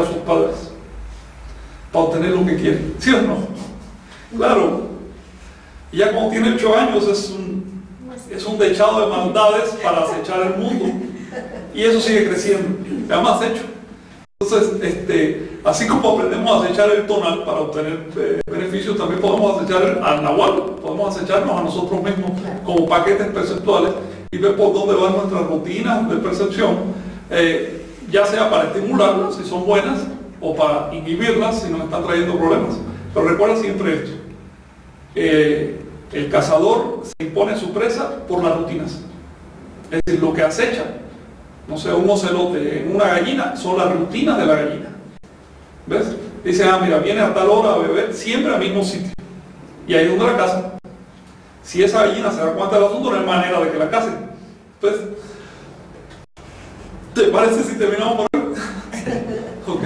a sus padres para obtener lo que quieren, ¿sí o no? Claro. Y ya cuando tiene ocho años es un, es un dechado de maldades para acechar el mundo. Y eso sigue creciendo. Ya más hecho. Entonces, este, así como aprendemos a acechar el tonal para obtener eh, beneficios, también podemos acechar al nahual, podemos acecharnos a nosotros mismos como paquetes perceptuales y ver por dónde van nuestras rutinas de percepción, eh, ya sea para estimularlas, si son buenas, o para inhibirlas, si nos están trayendo problemas. Pero recuerda siempre esto. El cazador se impone su presa por las rutinas. Es decir, lo que acecha, no sé, un ocelote en una gallina, son las rutinas de la gallina. ¿Ves? Dice, ah, mira, viene a tal hora a beber, siempre al mismo sitio. Y ahí donde la casa. Si esa gallina se da cuenta del asunto, no hay manera de que la casen. Entonces, ¿te parece si terminamos por ok.